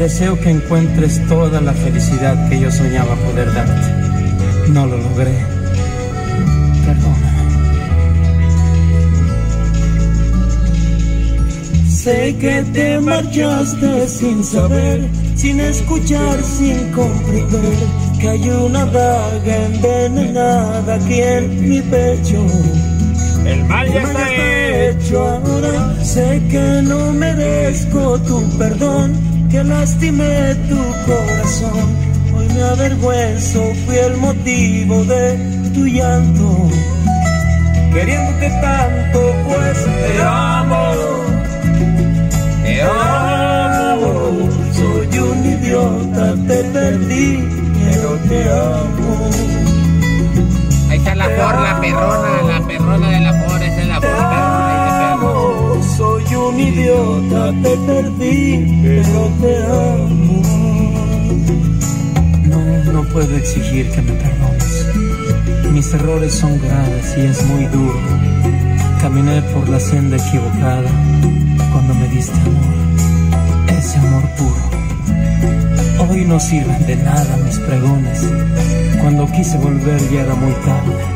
Deseo que encuentres toda la felicidad que yo soñaba poder darte. No lo logré. Perdóname. Sé que te marchaste sin saber, sin escuchar, sin comprender que hay una daga envenenada aquí en mi pecho. El mal ya está hecho. Ahora sé que no merezco tu perdón, que lastimé tu corazón. Hoy me avergüenzo, fui el motivo de tu llanto. Queriéndote tanto, pues te amo. Te amo. Soy un idiota, te perdí, pero te amo. Ahí está la flor, la perrona, la perrona del amor, esa es la flor idiota, te perdí, pero te amo. No, no puedo exigir que me perdones. Mis errores son graves y es muy duro. Caminé por la senda equivocada cuando me diste amor, ese amor puro. Hoy no sirven de nada mis pregones. Cuando quise volver ya era muy tarde.